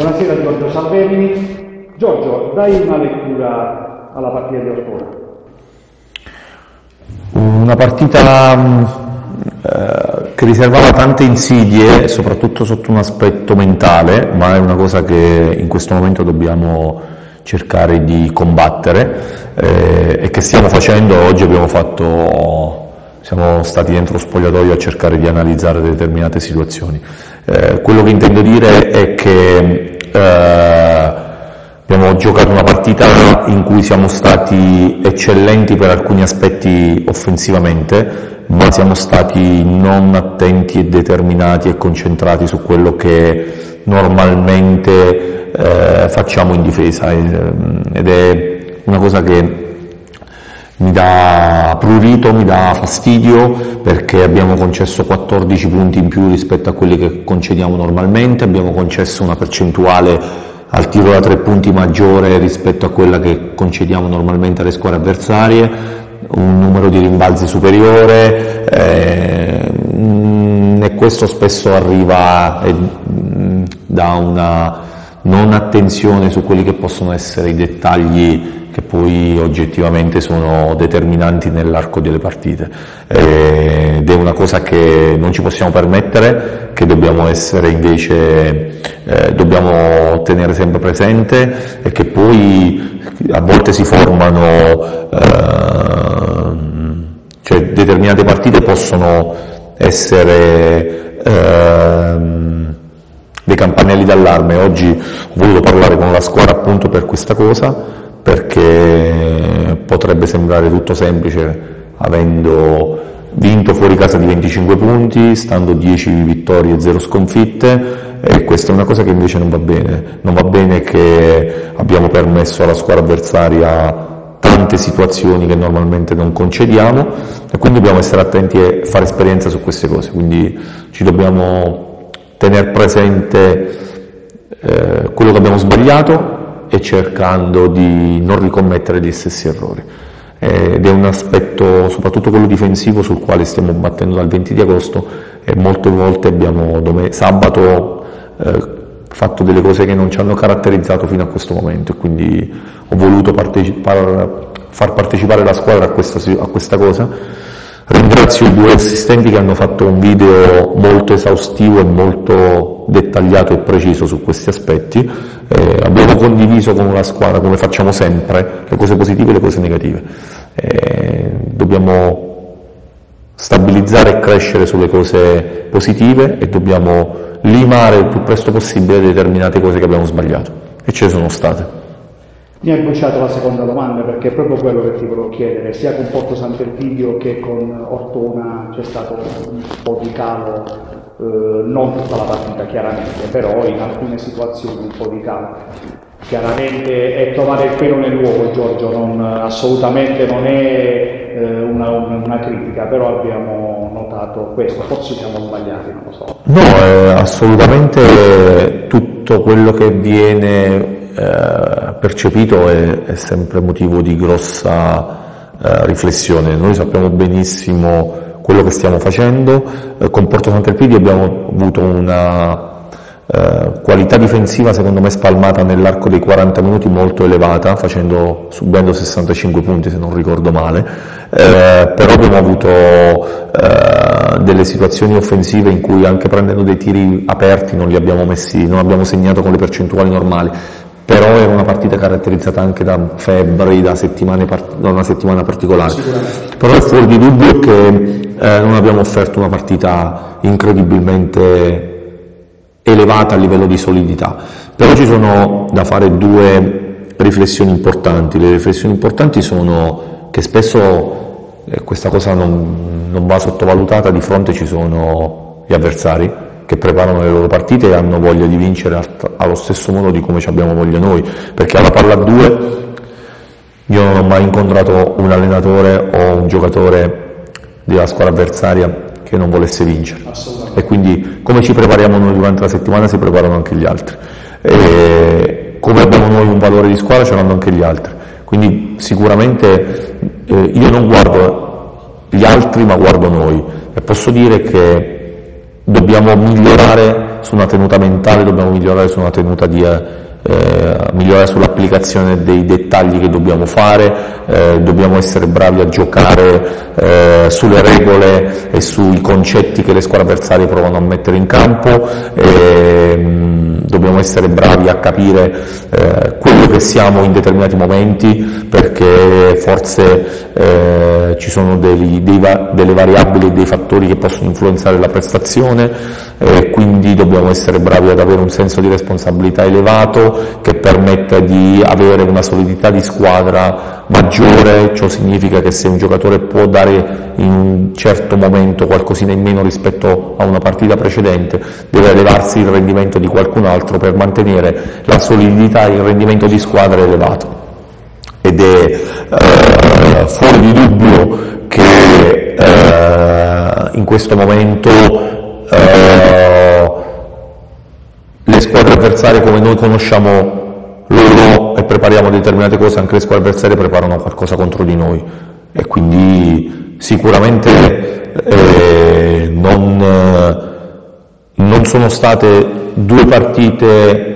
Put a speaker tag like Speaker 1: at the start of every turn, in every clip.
Speaker 1: Buonasera Giorgio Salvemini. Giorgio, dai una lettura alla partita di Ortona.
Speaker 2: Una partita mm, eh, che riservava tante insidie, soprattutto sotto un aspetto mentale, ma è una cosa che in questo momento dobbiamo cercare di combattere eh, e che stiamo facendo. Oggi abbiamo fatto siamo stati dentro lo spogliatoio a cercare di analizzare determinate situazioni. Eh, quello che intendo dire è che eh, abbiamo giocato una partita in cui siamo stati eccellenti per alcuni aspetti offensivamente, ma siamo stati non attenti e determinati e concentrati su quello che normalmente eh, facciamo in difesa. Ed è una cosa che mi dà prurito, mi dà fastidio perché abbiamo concesso 14 punti in più rispetto a quelli che concediamo normalmente, abbiamo concesso una percentuale al tiro da tre punti maggiore rispetto a quella che concediamo normalmente alle squadre avversarie, un numero di rimbalzi superiore eh, e questo spesso arriva eh, da una non attenzione su quelli che possono essere i dettagli che poi oggettivamente sono determinanti nell'arco delle partite eh, ed è una cosa che non ci possiamo permettere, che dobbiamo essere invece, eh, dobbiamo tenere sempre presente e che poi a volte si formano, eh, cioè determinate partite possono essere ehm, dei campanelli d'allarme. Oggi ho voluto parlare con la squadra appunto per questa cosa perché potrebbe sembrare tutto semplice avendo vinto fuori casa di 25 punti, stando 10 vittorie e 0 sconfitte e questa è una cosa che invece non va bene, non va bene che abbiamo permesso alla squadra avversaria tante situazioni che normalmente non concediamo e quindi dobbiamo essere attenti e fare esperienza su queste cose, quindi ci dobbiamo tenere presente eh, quello che abbiamo sbagliato, e cercando di non ricommettere gli stessi errori. Ed è un aspetto, soprattutto quello difensivo, sul quale stiamo battendo dal 20 di agosto e molte volte abbiamo sabato eh, fatto delle cose che non ci hanno caratterizzato fino a questo momento e quindi ho voluto partecipare, far partecipare la squadra a questa, a questa cosa Ringrazio i due assistenti che hanno fatto un video molto esaustivo e molto dettagliato e preciso su questi aspetti. Eh, abbiamo condiviso con una squadra, come facciamo sempre, le cose positive e le cose negative. Eh, dobbiamo stabilizzare e crescere sulle cose positive e dobbiamo limare il più presto possibile determinate cose che abbiamo sbagliato e ce ne sono state.
Speaker 1: Mi ha bruciato la seconda domanda perché è proprio quello che ti volevo chiedere, sia con Porto Sant'Elpidio che con Ortona c'è stato un po' di calo, eh, non tutta la partita chiaramente, però in alcune situazioni un po' di calo. Chiaramente è trovare il pelo nell'uovo Giorgio, non, assolutamente non è eh, una, una, critica, però abbiamo notato questo, forse siamo sbagliati, non lo so.
Speaker 2: No, eh, assolutamente tutto quello che viene eh, percepito è, è, sempre motivo di grossa eh, riflessione. Noi sappiamo benissimo quello che stiamo facendo, eh, con Porto Sant'Elpidio abbiamo avuto una eh, qualità difensiva secondo me spalmata nell'arco dei 40 minuti molto elevata, facendo, subendo 65 punti se non ricordo male, eh, però abbiamo avuto eh, delle situazioni offensive in cui anche prendendo dei tiri aperti non li abbiamo messi, non abbiamo segnato con le percentuali normali però era una partita caratterizzata anche da febbri, da, da una settimana particolare. Però è fuori di dubbio che eh, non abbiamo offerto una partita incredibilmente elevata a livello di solidità. Però ci sono da fare due riflessioni importanti. Le riflessioni importanti sono che spesso, eh, questa cosa non, non va sottovalutata, di fronte ci sono gli avversari, che preparano le loro partite e hanno voglia di vincere allo stesso modo di come abbiamo voglia noi, perché alla palla a due io non ho mai incontrato un allenatore o un giocatore della squadra avversaria che non volesse vincere. E quindi come ci prepariamo noi durante la settimana si preparano anche gli altri. E come abbiamo noi un valore di squadra ce l'hanno anche gli altri. Quindi sicuramente eh, io non guardo gli altri ma guardo noi. E posso dire che dobbiamo migliorare su una tenuta mentale, dobbiamo migliorare su una tenuta di, eh, migliorare sull'applicazione dei dettagli che dobbiamo fare, eh, dobbiamo essere bravi a giocare eh, sulle regole e sui concetti che le squadre avversarie provano a mettere in campo, ehm, dobbiamo essere bravi a capire eh, quello che siamo in determinati momenti perché forse eh, ci sono dei, dei, delle variabili dei fattori che possono influenzare la prestazione e quindi dobbiamo essere bravi ad avere un senso di responsabilità elevato che permetta di avere una solidità di squadra maggiore, ciò significa che se un giocatore può dare in un certo momento qualcosina in meno rispetto a una partita precedente, deve elevarsi il rendimento di qualcun altro per mantenere la solidità e il rendimento di squadra elevato. Ed è eh, fuori di dubbio che eh, in questo momento eh, le squadre avversarie come noi conosciamo loro prepariamo determinate cose, anche le squadre avversarie preparano qualcosa contro di noi. E quindi sicuramente eh, non, non sono state due partite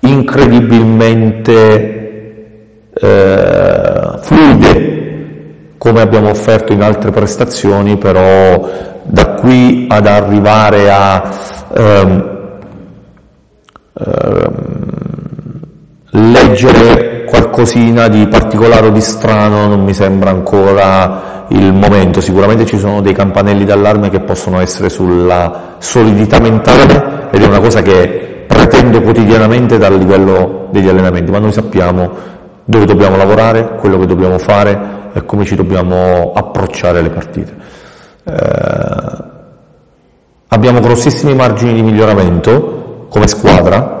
Speaker 2: incredibilmente eh, fluide come abbiamo offerto in altre prestazioni, però da qui ad arrivare a ehm, ehm, leggere qualcosina di particolare o di strano non mi sembra ancora il momento, sicuramente ci sono dei campanelli d'allarme che possono essere sulla solidità mentale ed è una cosa che pretendo quotidianamente dal livello degli allenamenti, ma noi sappiamo dove dobbiamo lavorare, quello che dobbiamo fare e come ci dobbiamo approcciare alle partite. Eh, abbiamo grossissimi margini di miglioramento come squadra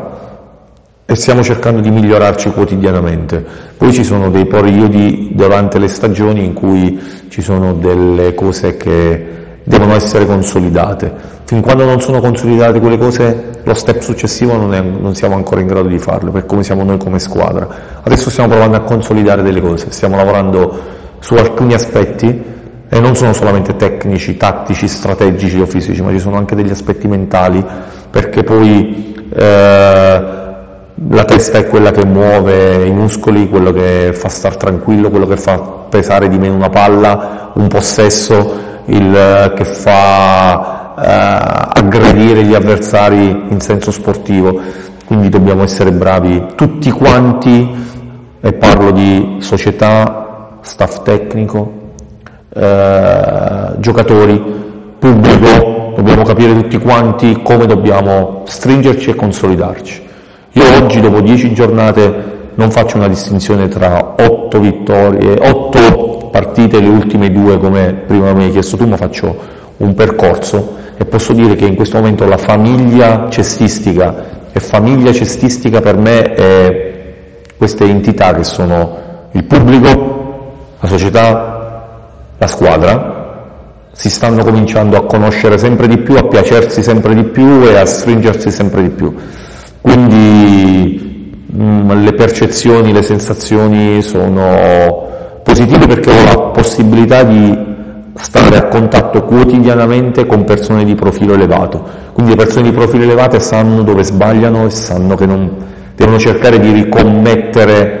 Speaker 2: e stiamo cercando di migliorarci quotidianamente. Poi ci sono dei periodi durante le stagioni in cui ci sono delle cose che devono essere consolidate. Fin quando non sono consolidate quelle cose, lo step successivo non, è, non, siamo ancora in grado di farlo, per come siamo noi come squadra. Adesso stiamo provando a consolidare delle cose, stiamo lavorando su alcuni aspetti e non sono solamente tecnici, tattici, strategici o fisici, ma ci sono anche degli aspetti mentali, perché poi eh, la testa è quella che muove i muscoli, quello che fa star tranquillo, quello che fa pesare di meno una palla, un possesso, il che fa eh, aggredire gli avversari in senso sportivo. Quindi dobbiamo essere bravi tutti quanti, e parlo di società, staff tecnico, eh, giocatori, pubblico, dobbiamo capire tutti quanti come dobbiamo stringerci e consolidarci. Io oggi, dopo dieci giornate, non faccio una distinzione tra otto vittorie, otto partite, le ultime due come prima mi hai chiesto tu, ma faccio un percorso e posso dire che in questo momento la famiglia cestistica e famiglia cestistica per me è queste entità che sono il pubblico, la società, la squadra, si stanno cominciando a conoscere sempre di più, a piacersi sempre di più e a stringersi sempre di più. Quindi mh, mm, le percezioni, le sensazioni sono positive perché ho la possibilità di stare a contatto quotidianamente con persone di profilo elevato. Quindi le persone di profilo elevato sanno dove sbagliano e sanno che non, devono cercare di ricommettere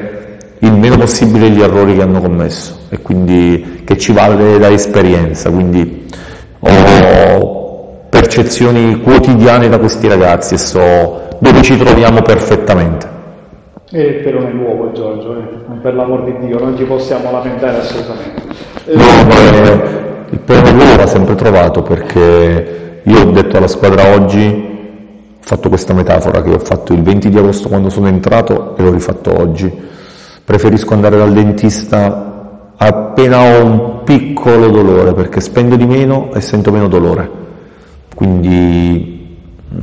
Speaker 2: il meno possibile gli errori che hanno commesso e quindi che ci vale da esperienza, quindi ho percezioni quotidiane da questi ragazzi e so dove ci troviamo perfettamente.
Speaker 1: E il pelone nuovo Giorgio, eh? per l'amor di Dio, non ci possiamo lamentare assolutamente.
Speaker 2: No, ma il pelone nuovo l'ha sempre trovato perché io ho detto alla squadra oggi, ho fatto questa metafora che ho fatto il 20 di agosto quando sono entrato e l'ho rifatto oggi preferisco andare dal dentista appena ho un piccolo dolore perché spendo di meno e sento meno dolore. Quindi mm,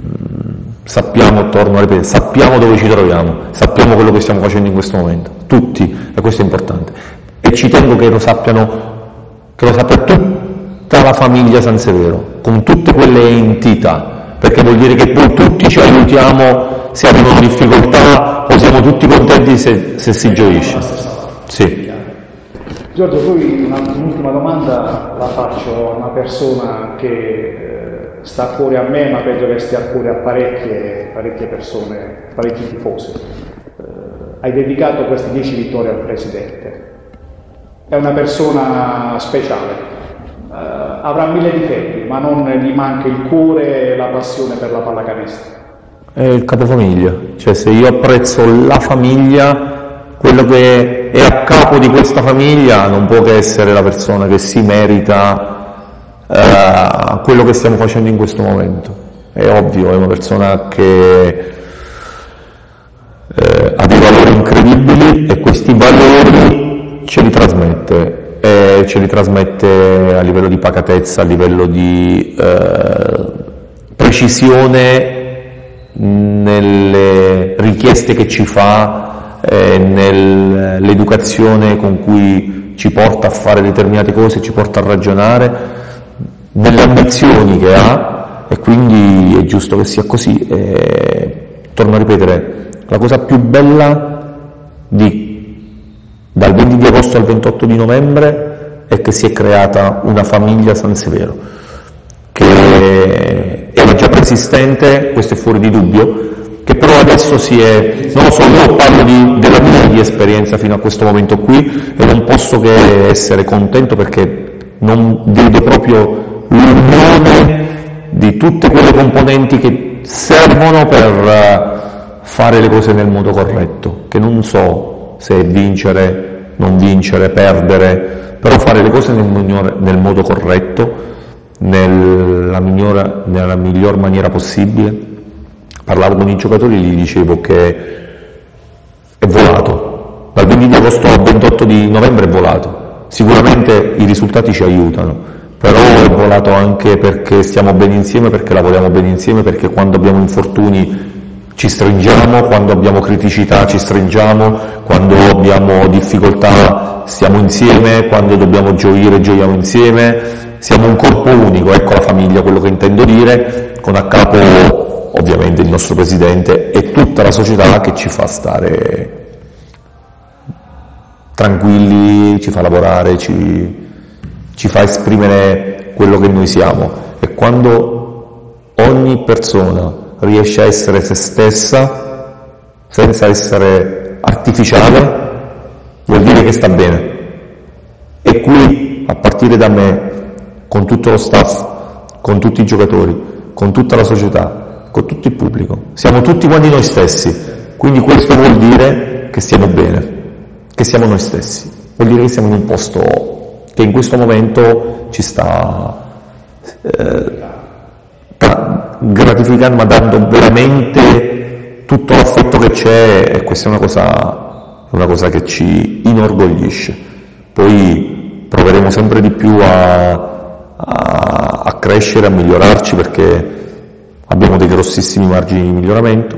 Speaker 2: sappiamo, torno a ripetere, sappiamo dove ci troviamo, sappiamo quello che stiamo facendo in questo momento, tutti, e questo è importante. E ci tengo che lo sappiano, che lo sappia tutta la famiglia San Severo, con tutte quelle entità, perché vuol dire che poi tutti ci aiutiamo se abbiamo difficoltà o siamo tutti contenti se, se si gioisce? Sì.
Speaker 1: Giorgio, poi un'ultima domanda la faccio a una persona che sta a cuore a me, ma penso che stia a cuore a parecchie, parecchie persone, parecchi tifosi. Eh, hai dedicato queste dieci vittorie al Presidente. È una persona speciale, eh, avrà mille difetti, ma non gli manca il cuore e la passione per la pallacanestro.
Speaker 2: È il capofamiglia, cioè se io apprezzo la famiglia, quello che è a capo di questa famiglia non può che essere la persona che si merita eh, quello che stiamo facendo in questo momento. È ovvio, è una persona che eh, ha dei valori incredibili e questi valori ce li trasmette, e ce li trasmette a livello di pacatezza, a livello di eh, precisione nelle richieste che ci fa, eh, nell'educazione con cui ci porta a fare determinate cose, ci porta a ragionare delle ambizioni che ha e quindi è giusto che sia così. E, torno a ripetere, la cosa più bella di, dal 20 di agosto al 28 di novembre è che si è creata una famiglia San Severo, che era già preesistente, questo è fuori di dubbio, che però adesso si è, non lo so, io parlo di, della mia esperienza fino a questo momento qui e non posso che essere contento perché non vedo proprio l'unione di tutte quelle componenti che servono per eh, fare le cose nel modo corretto, che non so se vincere, non vincere, perdere, però fare le cose nel, migliore, nel modo corretto, nella, migliore, nella miglior maniera possibile. Parlavo con i giocatori e gli dicevo che è volato, dal 20 agosto al 28 di novembre è volato, sicuramente i risultati ci aiutano, però è volato anche perché stiamo bene insieme, perché lavoriamo bene insieme, perché quando abbiamo infortuni ci stringiamo, quando abbiamo criticità ci stringiamo, quando abbiamo difficoltà stiamo insieme, quando dobbiamo gioire gioiamo insieme, siamo un corpo unico, ecco la famiglia, quello che intendo dire, con a capo ovviamente il nostro Presidente e tutta la società che ci fa stare tranquilli, ci fa lavorare, ci, ci fa esprimere quello che noi siamo. E quando ogni persona riesce a essere se stessa senza essere artificiale vuol dire che sta bene. E qui a partire da me con tutto lo staff con tutti i giocatori con tutta la società con tutto il pubblico siamo tutti quanti noi stessi. Quindi questo vuol dire che stiamo bene che siamo noi stessi. Vuol dire che siamo in un posto che in questo momento ci sta eh, gratificando, ma dando veramente tutto l'affetto che c'è e questa è una cosa, una cosa che ci inorgoglisce. Poi proveremo sempre di più a, a, a crescere, a migliorarci perché abbiamo dei grossissimi margini di miglioramento.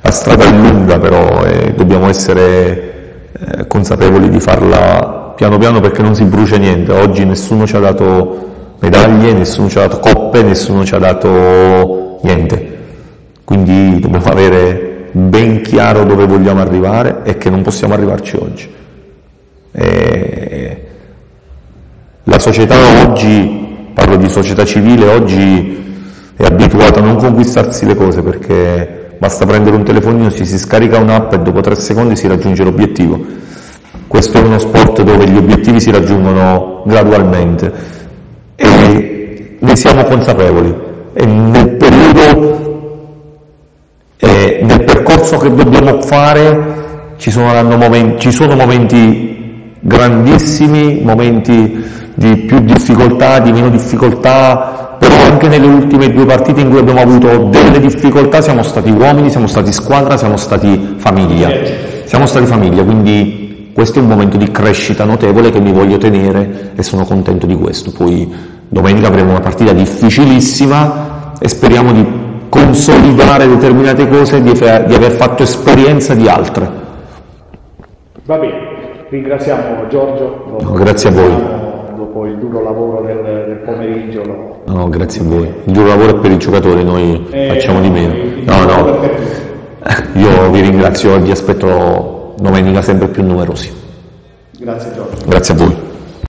Speaker 2: La strada è lunga però e dobbiamo essere eh, consapevoli di farla piano piano perché non si brucia niente. Oggi nessuno ci ha dato medaglie, nessuno ci ha dato coppe, nessuno ci ha dato niente. Quindi dobbiamo avere ben chiaro dove vogliamo arrivare e che non possiamo arrivarci oggi. E la società oggi, parlo di società civile, oggi è abituata a non conquistarsi le cose perché basta prendere un telefonino, ci si scarica un'app e dopo tre secondi si raggiunge l'obiettivo questo è uno sport dove gli obiettivi si raggiungono gradualmente e ne siamo consapevoli e nel periodo, eh, nel percorso che dobbiamo fare ci momenti, ci sono momenti grandissimi, momenti di più difficoltà, di meno difficoltà, però anche nelle ultime due partite in cui abbiamo avuto delle difficoltà siamo stati uomini, siamo stati squadra, siamo stati famiglia. Siamo stati famiglia, quindi questo è un momento di crescita notevole che mi voglio tenere e sono contento di questo. Poi domenica avremo una partita difficilissima e speriamo di consolidare determinate cose e di, di aver fatto esperienza di altre.
Speaker 1: Va bene, ringraziamo Giorgio.
Speaker 2: No, grazie a voi.
Speaker 1: Dopo il duro lavoro del, del pomeriggio. No.
Speaker 2: no. grazie a voi. Il duro lavoro è per i giocatori, noi eh, facciamo di meno. No, no. Io vi ringrazio, vi aspetto domenica sempre più numerosi.
Speaker 1: Grazie Giorgio.
Speaker 2: Grazie a voi.